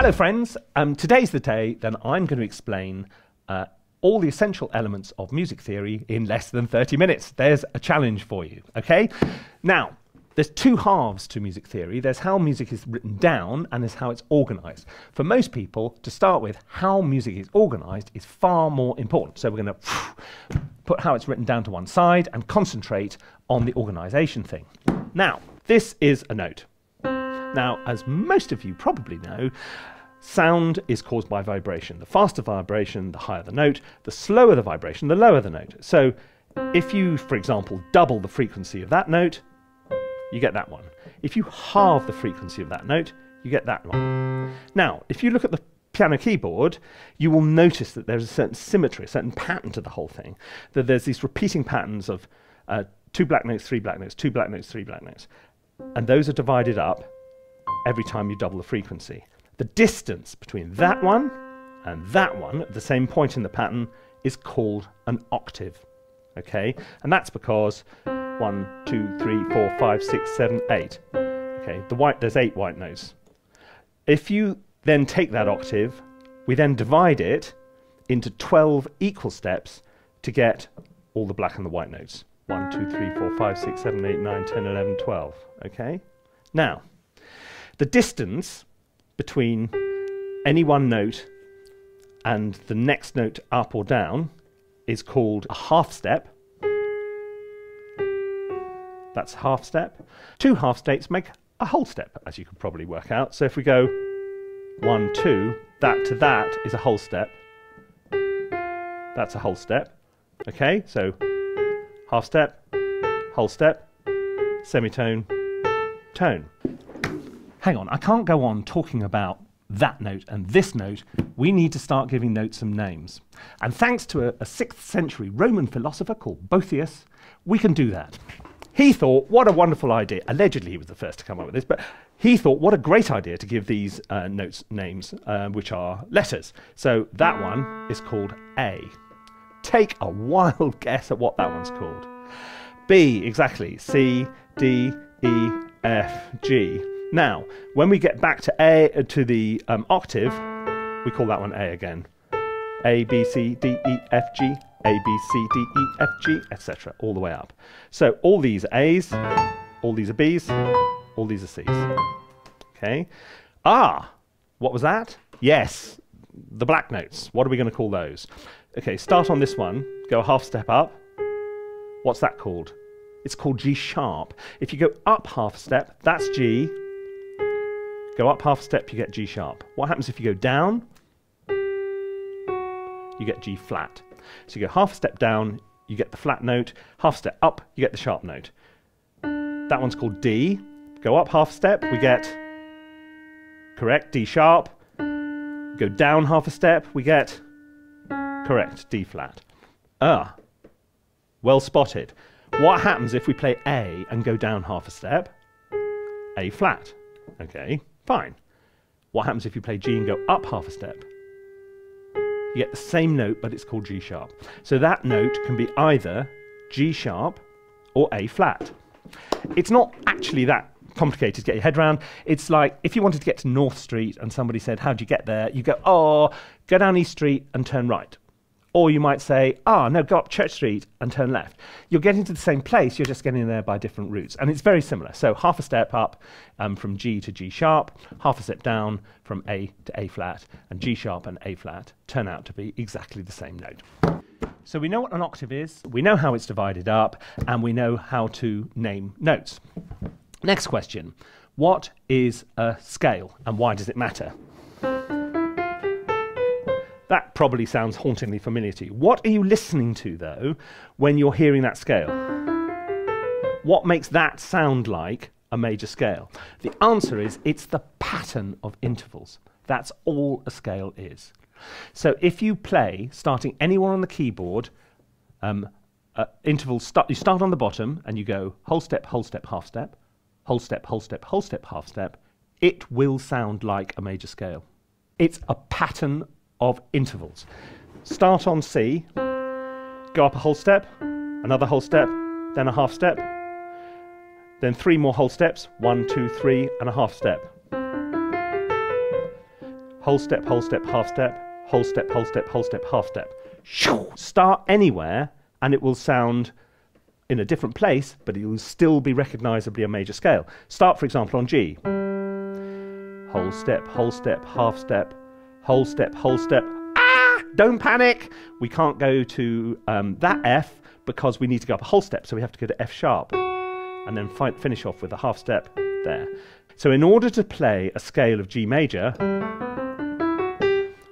Hello, friends. Um, today's the day that I'm going to explain uh, all the essential elements of music theory in less than 30 minutes. There's a challenge for you, okay? Now, there's two halves to music theory. There's how music is written down and there's how it's organized. For most people, to start with, how music is organized is far more important. So we're going to put how it's written down to one side and concentrate on the organization thing. Now, this is a note. Now, as most of you probably know, sound is caused by vibration. The faster vibration, the higher the note. The slower the vibration, the lower the note. So if you, for example, double the frequency of that note, you get that one. If you halve the frequency of that note, you get that one. Now, if you look at the piano keyboard, you will notice that there's a certain symmetry, a certain pattern to the whole thing. That there's these repeating patterns of uh, two black notes, three black notes, two black notes, three black notes. And those are divided up every time you double the frequency. The distance between that one and that one at the same point in the pattern is called an octave. Okay, and that's because one, two, three, four, five, six, seven, eight. Okay, the white there's eight white notes. If you then take that octave, we then divide it into 12 equal steps to get all the black and the white notes. 1, 2, 3, 4, 5, 6, 7, 8, 9, 10, 11, 12. Okay? Now, the distance between any one note and the next note up or down is called a half step. That's half step. Two half steps make a whole step, as you could probably work out. So if we go one, two, that to that is a whole step. That's a whole step. Okay, so half step, whole step, semitone, tone hang on, I can't go on talking about that note and this note. We need to start giving notes some names. And thanks to a, a 6th century Roman philosopher called Boethius, we can do that. He thought, what a wonderful idea. Allegedly, he was the first to come up with this, but he thought, what a great idea to give these uh, notes names, uh, which are letters. So that one is called A. Take a wild guess at what that one's called. B, exactly. C, D, E, F, G. Now, when we get back to A uh, to the um, octave, we call that one A again. A, B, C, D, E, F, G, A, B, C, D, E, F, G, etc. all the way up. So all these A's, all these are B's, all these are C's. Okay. Ah, what was that? Yes, the black notes. What are we going to call those? Okay, start on this one, go a half step up. What's that called? It's called G sharp. If you go up half a step, that's G, Go up half a step, you get G sharp. What happens if you go down? You get G flat. So you go half a step down, you get the flat note. Half step up, you get the sharp note. That one's called D. Go up half a step, we get, correct, D sharp. Go down half a step, we get, correct, D flat. Ah, well spotted. What happens if we play A and go down half a step? A flat. Okay. Fine. What happens if you play G and go up half a step? You get the same note, but it's called G sharp. So that note can be either G sharp or A flat. It's not actually that complicated to get your head around. It's like if you wanted to get to North Street and somebody said, How do you get there? You go, Oh, go down East Street and turn right. Or you might say, ah, no, go up Church Street and turn left. You're getting to the same place, you're just getting there by different routes. And it's very similar. So half a step up um, from G to G sharp, half a step down from A to A flat, and G sharp and A flat turn out to be exactly the same note. So we know what an octave is, we know how it's divided up, and we know how to name notes. Next question What is a scale and why does it matter? That probably sounds hauntingly familiar to you. What are you listening to, though, when you're hearing that scale? What makes that sound like a major scale? The answer is it's the pattern of intervals. That's all a scale is. So if you play, starting anywhere on the keyboard, um, uh, intervals start, you start on the bottom and you go whole step, whole step, half step, whole step, whole step, whole step, half step, it will sound like a major scale. It's a pattern of intervals. Start on C, go up a whole step, another whole step, then a half step, then three more whole steps, one, two, three, and a half step. whole step, whole step, half step, whole step, whole step, whole step, half step. Start anywhere and it will sound in a different place, but it will still be recognizably a major scale. Start, for example, on G. Whole step, whole step, half step, whole step, whole step. Ah! Don't panic! We can't go to um, that F because we need to go up a whole step, so we have to go to F sharp and then fi finish off with a half step there. So in order to play a scale of G major,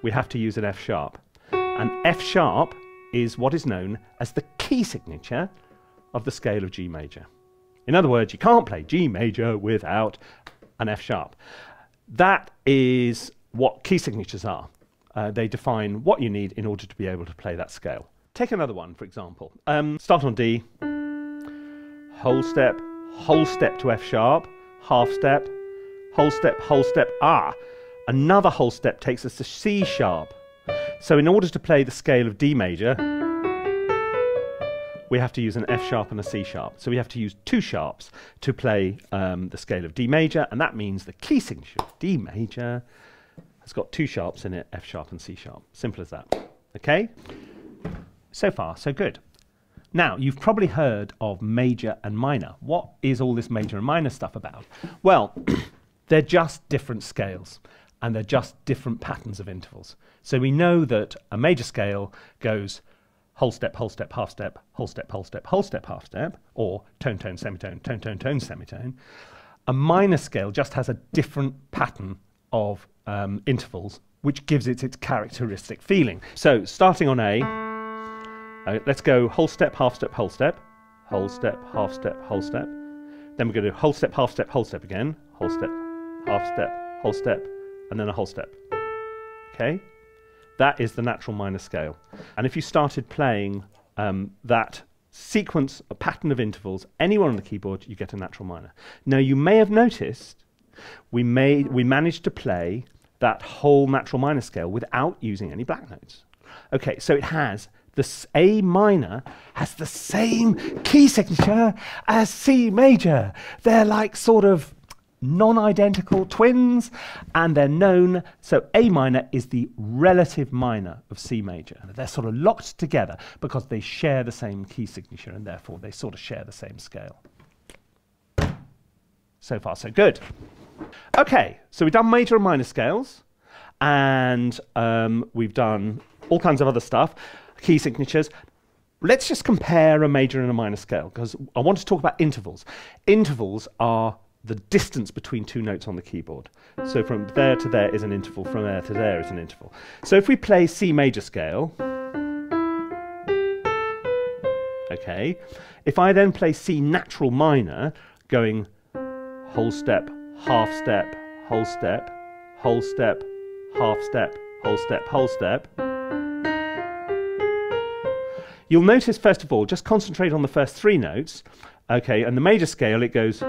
we have to use an F sharp. And F sharp is what is known as the key signature of the scale of G major. In other words, you can't play G major without an F sharp. That is what key signatures are. Uh, they define what you need in order to be able to play that scale. Take another one, for example. Um, start on D, whole step, whole step to F sharp, half step, whole step, whole step, ah. Another whole step takes us to C sharp. So in order to play the scale of D major, we have to use an F sharp and a C sharp. So we have to use two sharps to play um, the scale of D major, and that means the key signature D major has got two sharps in it, F sharp and C sharp. Simple as that. Okay? So far, so good. Now, you've probably heard of major and minor. What is all this major and minor stuff about? Well, they're just different scales and they're just different patterns of intervals. So we know that a major scale goes whole step, whole step, half step, whole step, whole step, whole step, half step, or tone, tone, semitone, tone, tone, tone, semitone. A minor scale just has a different pattern of um, intervals, which gives it its characteristic feeling. So starting on A, uh, let's go whole step, half step, whole step, whole step, half step, whole step. Then we're going to do whole step, half step, whole step again, whole step, half step, whole step, and then a whole step. Okay? That is the natural minor scale. And if you started playing um, that sequence, a pattern of intervals, anywhere on the keyboard, you get a natural minor. Now, you may have noticed we, made, we managed to play that whole natural minor scale without using any black notes. Okay, so it has the A minor has the same key signature as C major. They're like sort of non-identical twins and they're known so A minor is the relative minor of C major they're sort of locked together because they share the same key signature and therefore they sort of share the same scale so far so good okay so we've done major and minor scales and um, we've done all kinds of other stuff key signatures let's just compare a major and a minor scale because I want to talk about intervals intervals are the distance between two notes on the keyboard. So from there to there is an interval, from there to there is an interval. So if we play C major scale, okay, if I then play C natural minor, going whole step, half step, whole step, whole step, half step, whole step, whole step, you'll notice first of all, just concentrate on the first three notes, okay, and the major scale it goes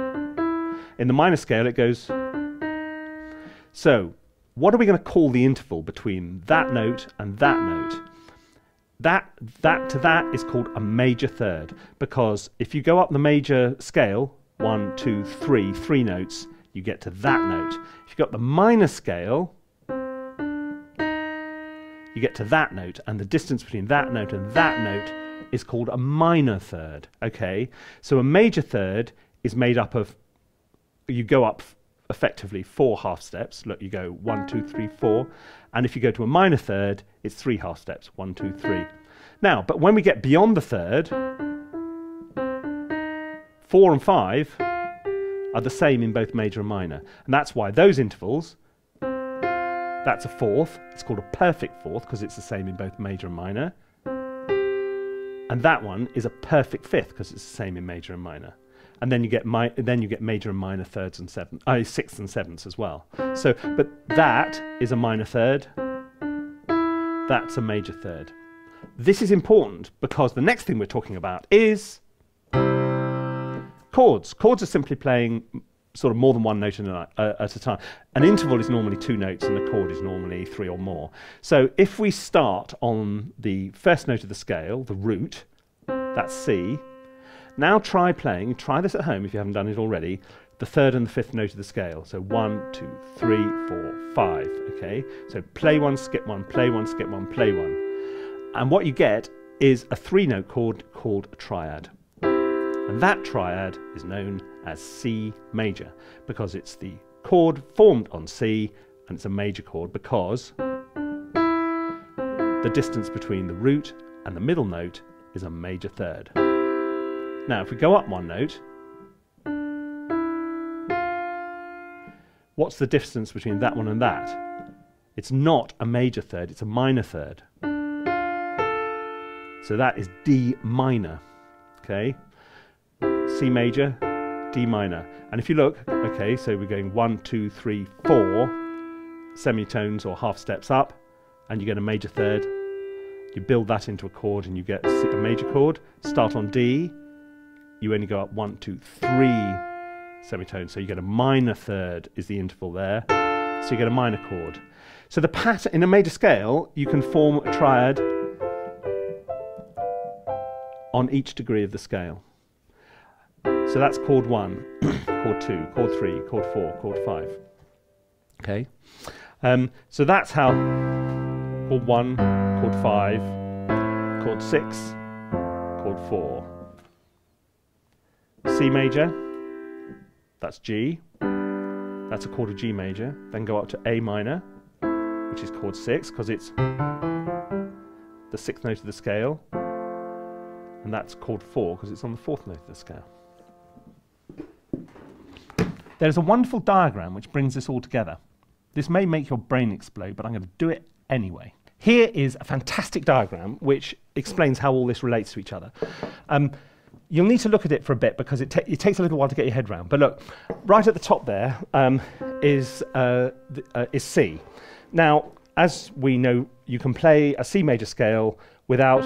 in the minor scale, it goes. So, what are we going to call the interval between that note and that note? That, that to that is called a major third because if you go up the major scale, one, two, three, three notes, you get to that note. If you've got the minor scale, you get to that note, and the distance between that note and that note is called a minor third. Okay, so a major third is made up of you go up effectively four half steps. Look, you go one, two, three, four. And if you go to a minor third, it's three half steps one, two, three. Now, but when we get beyond the third, four and five are the same in both major and minor. And that's why those intervals, that's a fourth. It's called a perfect fourth because it's the same in both major and minor. And that one is a perfect fifth because it's the same in major and minor and then you get mi- then you get major and minor thirds and sevenths, uh, sixths and sevenths as well. So, but that is a minor third. That's a major third. This is important because the next thing we're talking about is chords. Chords are simply playing sort of more than one note uh, at a time. An interval is normally two notes and a chord is normally three or more. So if we start on the first note of the scale, the root, that's C, now try playing, try this at home if you haven't done it already, the third and the fifth note of the scale. So one, two, three, four, five. Okay, so play one, skip one, play one, skip one, play one. And what you get is a three note chord called a triad. And that triad is known as C major because it's the chord formed on C and it's a major chord because the distance between the root and the middle note is a major third. Now, if we go up one note, what's the distance between that one and that? It's not a major third, it's a minor third. So that is D minor, okay? C major, D minor. And if you look, okay, so we're going one, two, three, four semitones or half steps up, and you get a major third. You build that into a chord and you get a major chord. Start on D, you only go up one, two, three semitones. So you get a minor third is the interval there. So you get a minor chord. So the pattern in a major scale, you can form a triad on each degree of the scale. So that's chord one, chord two, chord three, chord four, chord five. Okay, um, so that's how chord one, chord five, chord six, chord four. C major, that's G, that's a chord of G major, then go up to A minor, which is chord six, because it's the sixth note of the scale, and that's chord four, because it's on the fourth note of the scale. There's a wonderful diagram which brings this all together. This may make your brain explode, but I'm going to do it anyway. Here is a fantastic diagram which explains how all this relates to each other. Um, you'll need to look at it for a bit because it, ta it, takes a little while to get your head around. But look, right at the top there um, is uh, uh, is C. Now, as we know, you can play a C major scale without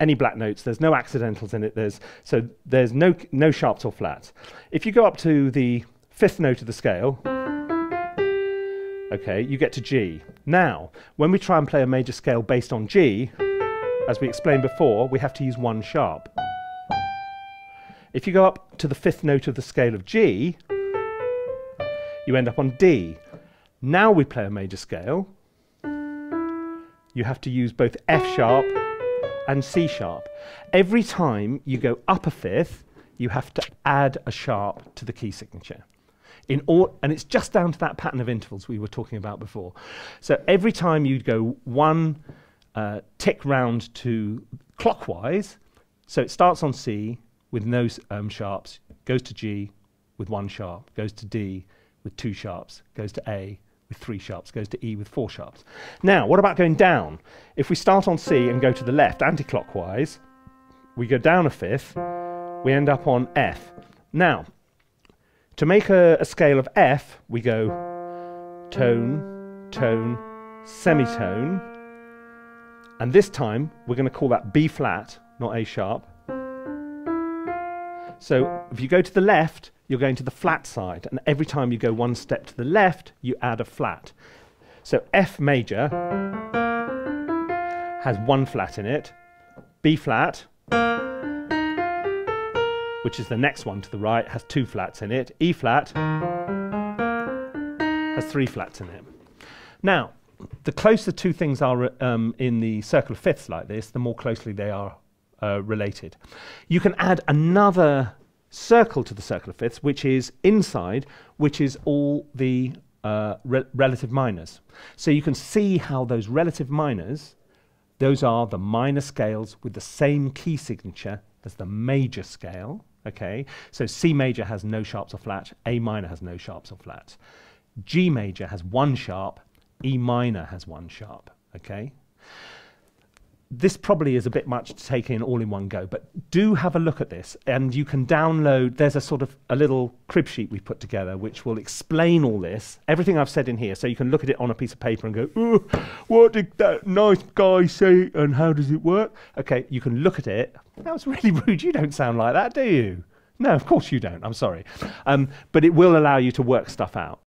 any black notes. There's no accidentals in it. There's so there's no no sharps or flats. If you go up to the fifth note of the scale, okay, you get to G. Now, when we try and play a major scale based on G, as we explained before, we have to use one sharp. If you go up to the fifth note of the scale of G, you end up on D. Now we play a major scale, you have to use both F sharp and C sharp. Every time you go up a fifth, you have to add a sharp to the key signature. In all, and it's just down to that pattern of intervals we were talking about before. So every time you go one uh, tick round to clockwise, so it starts on C with no um, sharps, goes to G with one sharp, goes to D with two sharps, goes to A with three sharps, goes to E with four sharps. Now, what about going down? If we start on C and go to the left anti-clockwise, we go down a fifth, we end up on F. Now, to make a, a scale of F, we go tone, tone, semitone, and this time we're going to call that B flat, not A sharp. So if you go to the left, you're going to the flat side. And every time you go one step to the left, you add a flat. So F major has one flat in it, B flat, which is the next one to the right, has two flats in it, E flat has three flats in it. Now, the closer two things are um, in the circle of fifths like this, the more closely they are uh, related. You can add another circle to the circle of fifths, which is inside, which is all the uh, re relative minors. So you can see how those relative minors, those are the minor scales with the same key signature as the major scale. Okay, so C major has no sharps or flats, A minor has no sharps or flats. G major has one sharp, E minor has one sharp. Okay, this probably is a bit much to take in all in one go, but do have a look at this and you can download, there's a sort of a little crib sheet we put together which will explain all this, everything I've said in here, so you can look at it on a piece of paper and go, what did that nice guy say and how does it work? Okay, you can look at it. That was really rude, you don't sound like that, do you? No, of course you don't, I'm sorry. Um, but it will allow you to work stuff out.